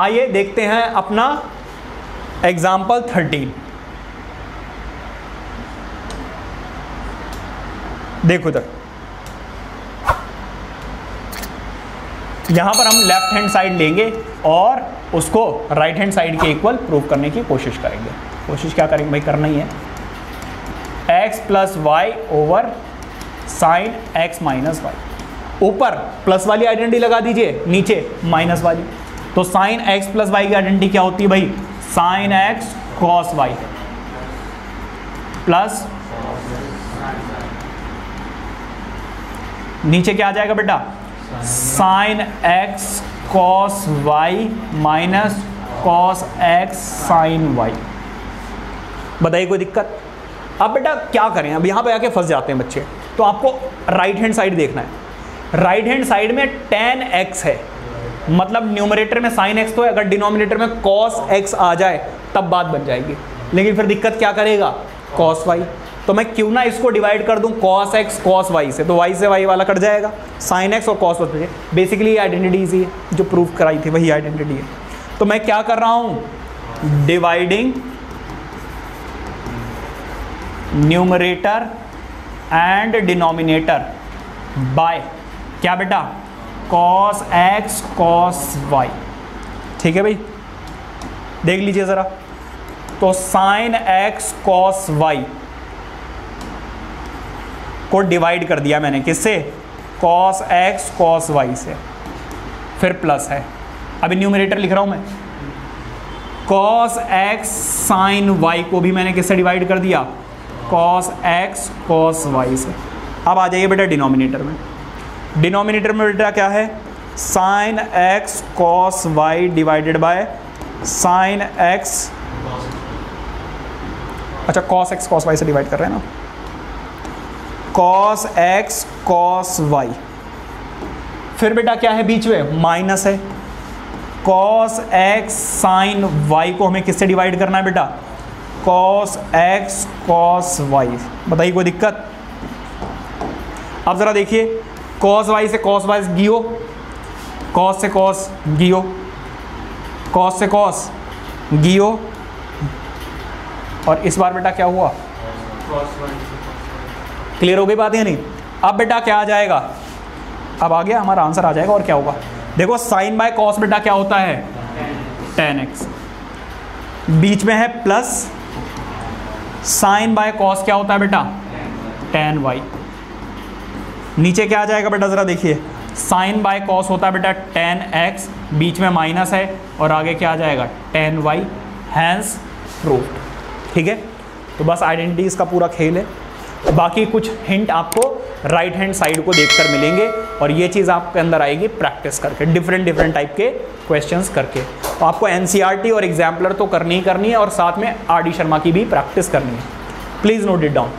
आइए देखते हैं अपना एग्ज़ाम्पल थर्टीन देखो इधर यहाँ पर हम लेफ़्ट हैंड साइड लेंगे और उसको राइट हैंड साइड के इक्वल प्रूव करने की कोशिश करेंगे। कोशिश क्या करेंगे? भाई करना ही है। X plus y over sine x minus y ऊपर प्लस वाली आइडेंटिटी लगा दीजिए, नीचे माइनस वाली। तो साइन एक्स प्लस वाई की आइडेंटिटी क्या होती है भाई? Sine x cos y. Plus नीचे क्या आ जाएगा बेटा? Sine x cos y minus cos x sine y. बताइए, कोई दिक्कत? अब बेटा, क्या करें? अब यहाँ पे आके फंस जाते हैं बच्चे। तो आपको राइट हैंड साइड देखना है। राइट हैंड साइड में टेन एक्स है। मतलब न्यूमरेटर में साइन एक्स तो है, अगर डिनोमिनेटर में कॉस एक्स आ जाए, तब बात बन जाएगी। लेकिन फिर दिक्कत क्या करेगा? कॉस वाई तो मैं क्यों ना इसको डिवाइड कर दूँ कॉस एक्स कॉस वाई से? तो वाई से वाई वाला कट जाएगा। साइन एक्स और cos y basically identity easy है, जो प्रूफ कराई थी, वही आइडेंटिटी है। तो मैं क्या कर रहा हूँ? Dividing numerator and denominator by क्या बेटा? कॉस एक्स कॉस वाई ठीक है भाई? देख लीजिए ज़रा। तो साइन एक्स कॉस वाई को डिवाइड कर दिया मैंने। किससे? कॉस एक्स कॉस वाई से। फिर प्लस है। अभी न्यूमिनेटर लिख रहा हूँ मैं। कॉस एक्स साइन वाई को भी मैंने किससे डिवाइड कर दिया? कॉस एक्स कॉस वाई से। अब आ जाइए बेटा डिनोमिनेटर में। डिनोमिनेटर में बेटा क्या है? Sine x cos y divided by sine x अच्छा कॉस एक्स कॉस वाई से डिवाइड कर रहे हैं ना? कॉस एक्स कॉस वाई फिर बेटा क्या है बीच में? माइनस है। कॉस एक्स साइन वाई को हमें किससे डिवाइड करना है बेटा? कॉस एक्स कॉस वाई बताइए, कोई दिक्कत? अब ज़रा देखिए कॉस वाई से कॉस वाई गियो। कॉस से कॉस गियो। कॉस से कॉस गियो। और इस बार बेटा क्या हुआ? क्लियर हो गई बात या नहीं? अब बेटा क्या आ जाएगा? अब आ गया, हमारा आंसर आ जाएगा और क्या होगा? देखो साइन बाय कॉस बेटा क्या होता है? टेन एक्स बीच में है प्लस साइन बाय कॉस क्या होता है बेटा? टेन वाई नीचे क्या आ जाएगा बेटा, ज़रा देखिए। साइन बाय कॉस होता है बेटा टेन एक्स बीच में माइनस है और आगे क्या आ जाएगा टेन वाई हैंस प्रूफ ठीक है? तो बस आइडेंटिटीज़ का पूरा खेल है। बाकी कुछ हिंट आपको राइट हैंड साइड को देखकर मिलेंगे और ये चीज़ आपके अंदर आएगी प्रैक्टिस करके डिफरेंट डिफरेंट टाइप के क्वेश्चंस करके। तो आपको एन e और एग्जाम्पलर तो करनी ही करनी है और साथ में आर डी शर्मा की भी प्रैक्टिस करनी है। Please note it down